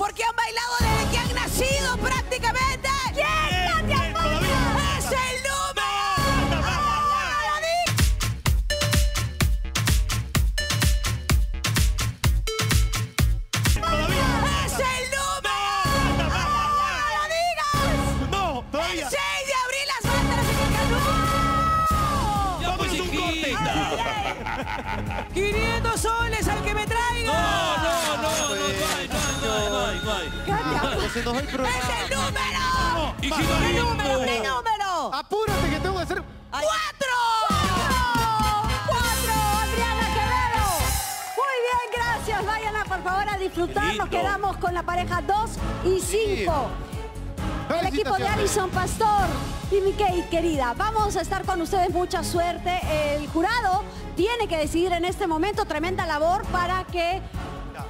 Porque han bailado desde que han nacido prácticamente. ¿Quién? ¡Katia Alfonso! ¡Es el número! ¡Es el número! ¡Ah, no digas! No, todavía. 6 de abril las bandas ¡No! Hijita. 500 soles al que me traiga. No, no, no, Se nos va el programa. ¡Es el número! Hijito ¿Qué lindo. número? ¿Qué número? Apúrate que tengo que hacer. ¡Cuatro! ¡Cuatro! ¡Adriana Quevedo! Muy bien, gracias. Vayan a, por favor, a disfrutar. Nos quedamos con la pareja 2 y 5. El equipo de. Alison Pastor y Mickey, querida. Vamos a estar con ustedes. Mucha suerte. El jurado tiene que decidir en este momento. Tremenda labor para que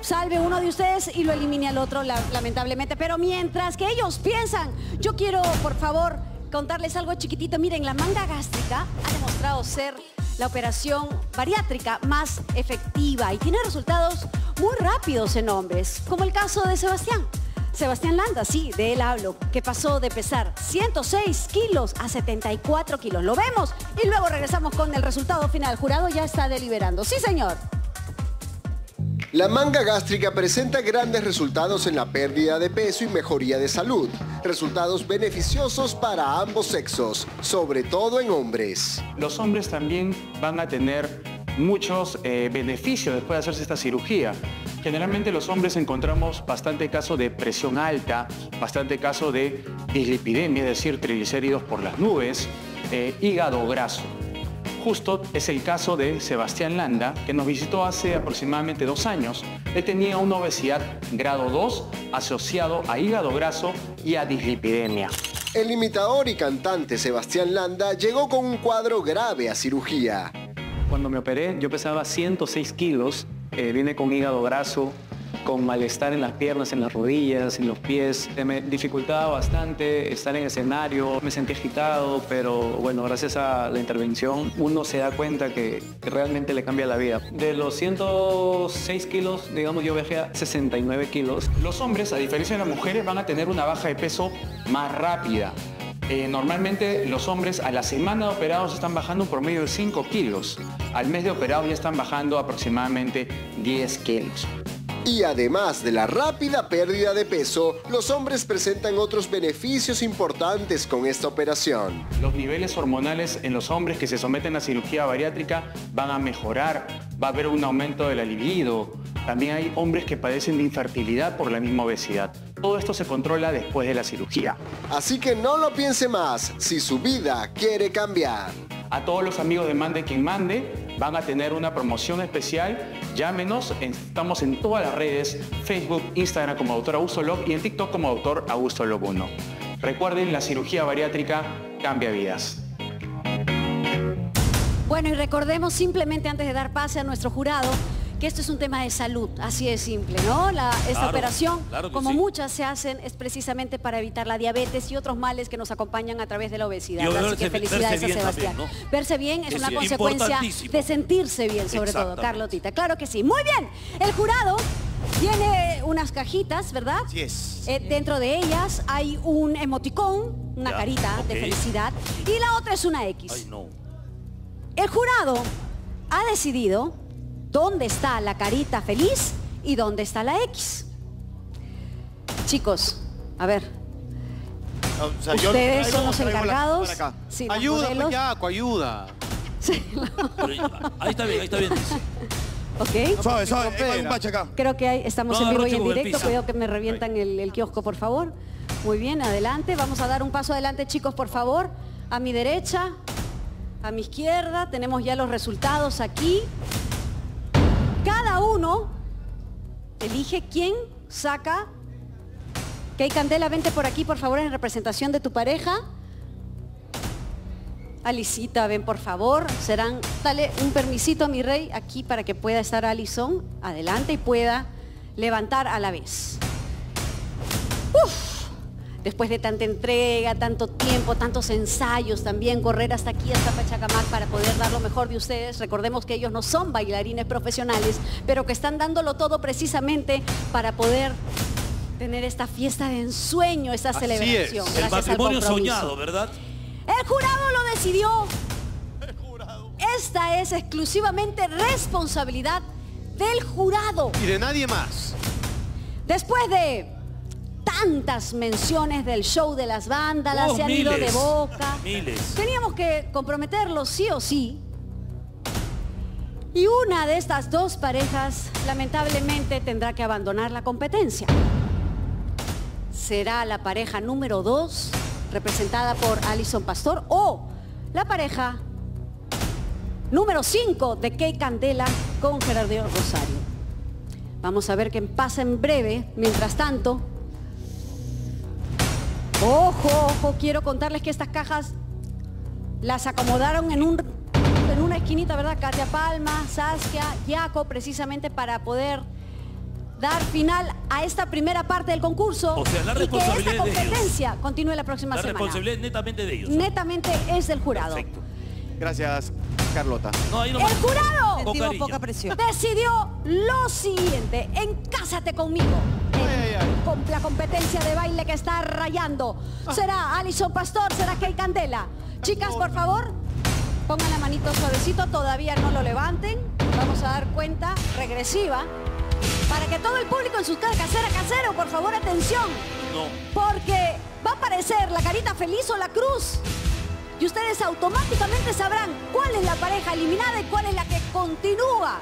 salve uno de ustedes y lo elimine al otro, la- lamentablemente. Pero mientras que ellos piensan, yo quiero, por favor, contarles algo chiquitito. Miren, la manga gástrica ha demostrado ser la operación bariátrica más efectiva y tiene resultados muy rápidos en hombres, como el caso de Sebastián. Sebastián Landa, sí, de él hablo, que pasó de pesar 106 kilos a 74 kilos. Lo vemos y luego regresamos con el resultado final. El jurado ya está deliberando. Sí, señor. La manga gástrica presenta grandes resultados en la pérdida de peso y mejoría de salud. Resultados beneficiosos para ambos sexos, sobre todo en hombres. Los hombres también van a tener muchos eh, beneficios después de hacerse esta cirugía. Generalmente los hombres encontramos bastante caso de presión alta, bastante caso de dislipidemia, es decir, triglicéridos por las nubes, eh, hígado graso. Justo es el caso de Sebastián Landa, que nos visitó hace aproximadamente dos años. Él tenía una obesidad grado 2 asociado a hígado graso y a dislipidemia. El imitador y cantante Sebastián Landa llegó con un cuadro grave a cirugía. Cuando me operé, yo pesaba 106 kilos, eh, vine con hígado graso, con malestar en las piernas, en las rodillas, en los pies. Eh, me dificultaba bastante estar en escenario, me sentí agitado, pero bueno, gracias a la intervención uno se da cuenta que, realmente le cambia la vida. De los 106 kilos, digamos, yo bajé a 69 kilos. Los hombres, a diferencia de las mujeres, van a tener una baja de peso más rápida. Eh, normalmente los hombres a la semana de operados están bajando un promedio de 5 kilos. Al mes de operados ya están bajando aproximadamente 10 kilos. Y además de la rápida pérdida de peso, los hombres presentan otros beneficios importantes con esta operación. Los niveles hormonales en los hombres que se someten a cirugía bariátrica van a mejorar, va a haber un aumento de la libido. También hay hombres que padecen de infertilidad por la misma obesidad. Todo esto se controla después de la cirugía. Así que no lo piense más si su vida quiere cambiar. A todos los amigos de Mande quien mande van a tener una promoción especial. Llámenos, estamos en todas las redes, Facebook, Instagram como Doctor Augusto Log y en TikTok como Doctor Augusto Log 1. Recuerden, la cirugía bariátrica cambia vidas. Bueno, y recordemos simplemente antes de dar pase a nuestro jurado que esto es un tema de salud, así de simple, ¿no? La- esta Claro, operación, claro como sí. muchas se hacen, es precisamente para evitar la diabetes y otros males que nos acompañan a través de la obesidad. Así que felicidades a Sebastián. también, ¿no? Verse bien es, Es una consecuencia de sentirse bien, sobre todo. Carlotita. Claro que sí. Muy bien, el jurado tiene unas cajitas, ¿verdad? Es. Eh, dentro de ellas hay un emoticón, una Ya, carita de felicidad, y la otra es una X. Ay, no. El jurado ha decidido dónde está la carita feliz y dónde está la X. Chicos, a ver, O sea, yo Ustedes traigo- son los la encargados. cámara acá. Sí, ayuda, modelos. pues, Yaco, ayuda. Pero ahí está bien, ahí está bien. ¿ok? Suave, suave, hay un bache acá. Creo que hay- estamos No, en vivo y en directo. Cuidado que me revientan el, el kiosco, por favor. Muy bien, adelante. Vamos a dar un paso adelante, chicos, por favor. A mi derecha, a mi izquierda. Tenemos ya los resultados aquí. Uno elige quién saca. Kay Candela, vente por aquí, por favor, en representación de tu pareja. Alicita, ven por favor. Serán, dale un permisito a mi rey aquí para que pueda estar Alison adelante y pueda levantar a la vez. Uf, después de tanta entrega, tanto tiempo, tantos ensayos también, correr hasta aquí, hasta Pachacamac para poder dar lo mejor de ustedes. Recordemos que ellos no son bailarines profesionales, pero que están dándolo todo precisamente para poder tener esta fiesta de ensueño, esta Así celebración. es. El matrimonio soñado, ¿verdad? El jurado lo decidió. Esta es exclusivamente responsabilidad del jurado. Y de nadie más. Después de tantas menciones del show de las vándalas, Oh, se han ido de boca. Miles. Teníamos que comprometerlos sí o sí. Y una de estas dos parejas lamentablemente tendrá que abandonar la competencia. Será la pareja número dos, representada por Alison Pastor, o la pareja número 5 de Key Candela con Gerardo Rosario. Vamos a ver qué pasa en breve. Mientras tanto, ojo, ojo, quiero contarles que estas cajas las acomodaron en, un, en una esquinita, ¿verdad? Katia Palma, Saskia, Yaco, precisamente para poder dar final a esta primera parte del concurso O sea, la y que esta responsabilidad competencia continúe la próxima La semana. responsabilidad es netamente de ellos. Netamente es del jurado. Perfecto. Gracias, Carlota. No, ahí no El jurado poca presión. decidió lo siguiente. Encásate conmigo. Con la competencia de baile que está rayando. Será Alison Pastor, será Kay Candela. Chicas, por favor, pongan la manito suavecito. Todavía no lo levanten. Vamos a dar cuenta regresiva. Para que todo el público en sus casas, casera, casero, por favor, atención. No. Porque va a aparecer la carita feliz o la cruz. Y ustedes automáticamente sabrán cuál es la pareja eliminada y cuál es la que continúa.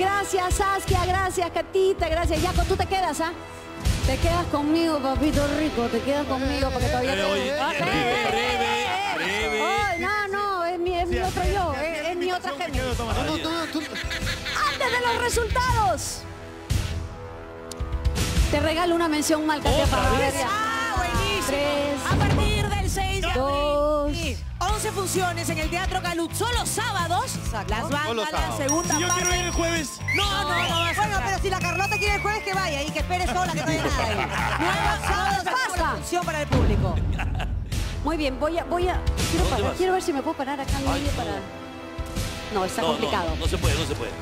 Gracias, Saskia, gracias, Catita, gracias, Yaco, tú te quedas, ¿ah? Te quedas conmigo, papito rico, te quedas conmigo porque todavía Eh, oye, Ah, breve, eh, breve, eh, eh. breve. Ay, no, no, es mi, es mi otro yo, es, es mi otra tú- Antes de los resultados, te regalo una mención mal Katia ¿Otra Palma. vez? Ah, buenísimo. Tres, a partir del 6 de dos. abril, 11 funciones en el Teatro Galut, solo sábados. Las Solo vándalas, sábados. segunda Si yo parte. quiero ir el jueves. No, no, no. vas a Bueno, entrar. pero si la Carlota quiere el jueves, que vaya y que espere sola, que no hay nada ahí. Nuevos sábados para función para el público. Muy bien, voy a, voy a, quiero, ¿Dónde parar, vas? quiero ver si me puedo parar acá en medio no. para... No, está No, complicado. No, no se puede, no se puede.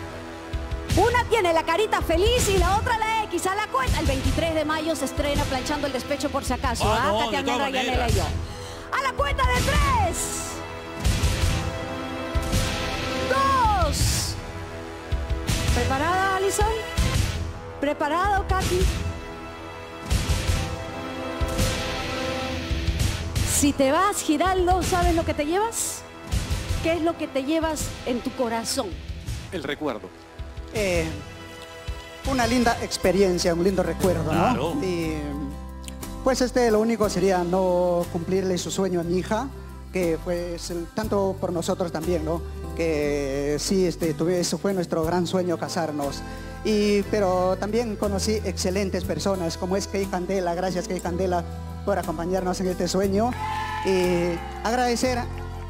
Una tiene la carita feliz y la otra la X a la cuenta. El 23 de mayo se estrena Planchando el Despecho por si acaso. Ah, ¿ah? no, Katia Almendra, Yanela y yo. A la cuenta de tres. Dos. ¿Preparada, Alison? ¿Preparado, Katy? Si te vas, Giraldo, ¿sabes lo que te llevas? ¿Qué es lo que te llevas en tu corazón? El recuerdo. Eh, una linda experiencia, un lindo recuerdo, ¿no? Claro. Y pues este lo único sería no cumplirle su sueño a mi hija, que pues tanto por nosotros también, ¿no? Que sí, este, tuve, eso fue nuestro gran sueño casarnos. Y, pero también conocí excelentes personas como es Key Candela, gracias Key Candela por acompañarnos en este sueño. Y agradecer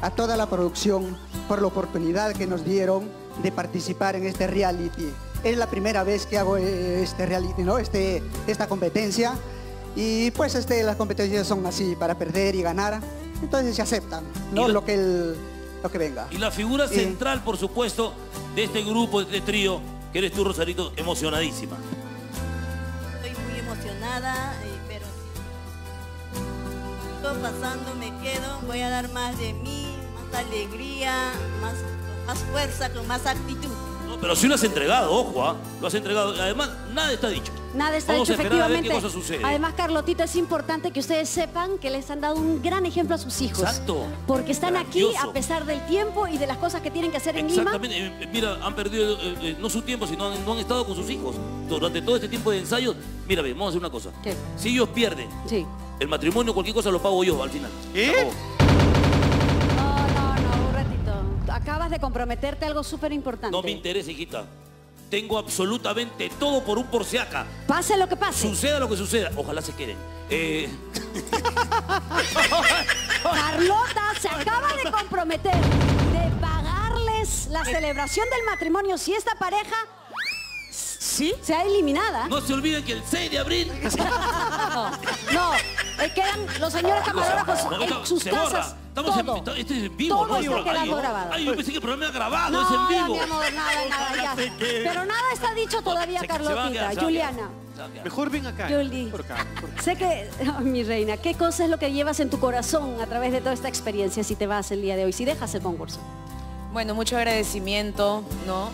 a toda la producción por la oportunidad que nos dieron de participar en este reality. Es la primera vez que hago este reality, ¿no? Este, esta competencia. Y pues este, las competencias son así, para perder y ganar. Entonces se aceptan, ¿no? La- Lo que, el- lo que venga. Y la figura central, por supuesto, de este grupo, de este trío, que eres tú, Rosarito, emocionadísima. Estoy muy emocionada, eh, pero si todo pasando me quedo, voy a dar más de mí, más alegría, más, con más fuerza, con más actitud. No, pero sí lo has entregado, ojo, ¿ah? Lo has entregado. Además, nada está dicho. Nada está Vamos hecho, a esperar a ver efectivamente. qué cosa sucede. Además, Carlotita, es importante que ustedes sepan que les han dado un gran ejemplo a sus hijos. Exacto. Porque están aquí a pesar del tiempo y de las cosas que tienen que hacer en Lima. Exactamente. Eh, eh, Mira, han perdido eh, eh, no su tiempo, sino han- no han estado con sus hijos. Durante todo este tiempo de ensayos, mira, ve, vamos a hacer una cosa. ¿Qué? Si ellos pierden Sí. el matrimonio, cualquier cosa lo pago yo al final. Acabó. No, no, no, un ratito. Acabas de comprometerte a algo súper importante. No me interesa, hijita. Tengo absolutamente todo por un porciaca. Pase lo que pase. Suceda lo que suceda. Ojalá se queden. Eh, Carlota se acaba de comprometer de pagarles la celebración del matrimonio si esta pareja ¿Sí? sea eliminada. no se olviden que el 6 de abril No, no, eh, quedan los señores camarógrafos No, en sus se casas borra. Estamos Estamos en, todo. esto- es en vivo, Todo ¿no? está quedando ay, grabado. Ay, yo pensé que el programa era grabado, No, es en vivo. mi amor, nada, nada, ya. Pero nada está dicho todavía, Carlotita. Juliana. Mejor ven acá. Yuli. Por acá. por acá. sé que, mi reina, ¿qué cosa es lo que llevas en tu corazón a través de toda esta experiencia si te vas el día de hoy, si dejas el concurso? Bueno, mucho agradecimiento, ¿no?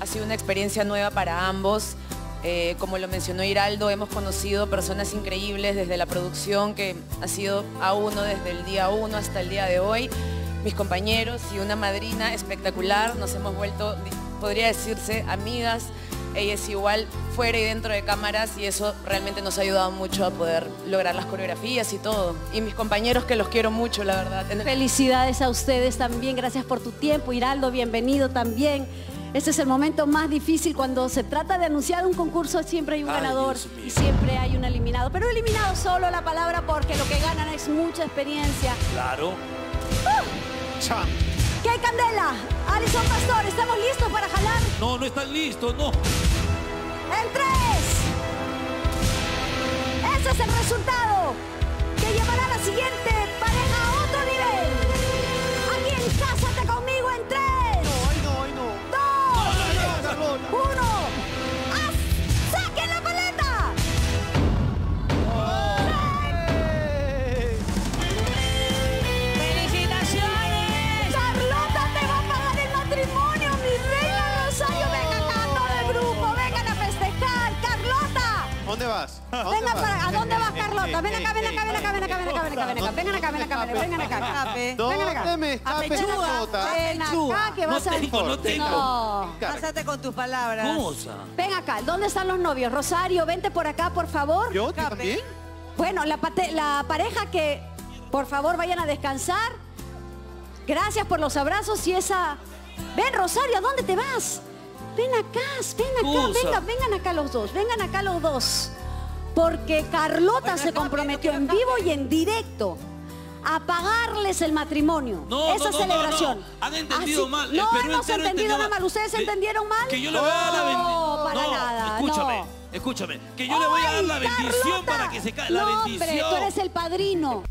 Ha sido una experiencia nueva para ambos. Eh, como lo mencionó Hiraldo, hemos conocido personas increíbles desde la producción, que ha sido a uno desde el día uno hasta el día de hoy. Mis compañeros y una madrina espectacular. Nos hemos vuelto, podría decirse, amigas. Ella es igual fuera y dentro de cámaras y eso realmente nos ha ayudado mucho a poder lograr las coreografías y todo. Y mis compañeros que los quiero mucho, la verdad. Felicidades a ustedes también, gracias por tu tiempo. Hiraldo, bienvenido también. Este es el momento más difícil cuando se trata de anunciar un concurso, siempre hay un Ay, ganador y siempre hay un eliminado. Pero eliminado solo la palabra porque lo que ganan es mucha experiencia. Claro. Cham. ¿Qué hay, Candela? Alison Pastor, ¿estamos listos para jalar? No, no están listos, no. ¡En tres! Ese es el resultado que llevará a la siguiente ¿A dónde vas? para, ¿a dónde vas, Eh, Carlota? eh, Ven acá, ven eh, acá, ven acá, ven acá, ven acá, ven acá, ven acá. Vengan acá, ven acá, vengan acá. Vengan acá. ¿Dónde me escape, Apechuga. Carlota? Ven acá que No vas a... tengo, no tengo. No. Cásate con tus palabras. Cosa. Ven acá, ¿dónde están los novios? Rosario, vente por acá, por favor. ¿Yo? ¿Tú Escape. también? Bueno, la, pate- la pareja que, por favor, vayan a descansar. Gracias por los abrazos y esa... Ven, Rosario, ¿a dónde te vas? Ven acá, ven acá, venga, vengan acá los dos, vengan acá los dos. Porque Carlota se comprometió no en vivo y en directo a pagarles el matrimonio. No, esa no, no, celebración. no, no. Han entendido Así- mal. El No Perú hemos entendido nada mal. ¿Ustedes Que- entendieron mal? Que yo le voy a dar la bendición. No, para nada. Escúchame, no. escúchame. Que yo le voy a dar la ¡Ay, bendición Carlota! para que se caiga la no, bendición. hombre, tú eres el padrino.